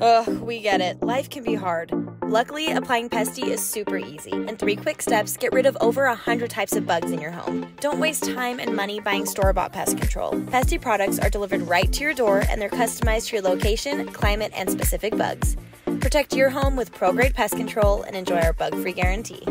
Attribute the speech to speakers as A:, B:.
A: Ugh, we get it. Life can be hard. Luckily, applying Pestie is super easy. In three quick steps, get rid of over 100 types of bugs in your home. Don't waste time and money buying store bought pest control. Pestie products are delivered right to your door and they're customized to your location, climate, and specific bugs. Protect your home with pro grade pest control and enjoy our bug free guarantee.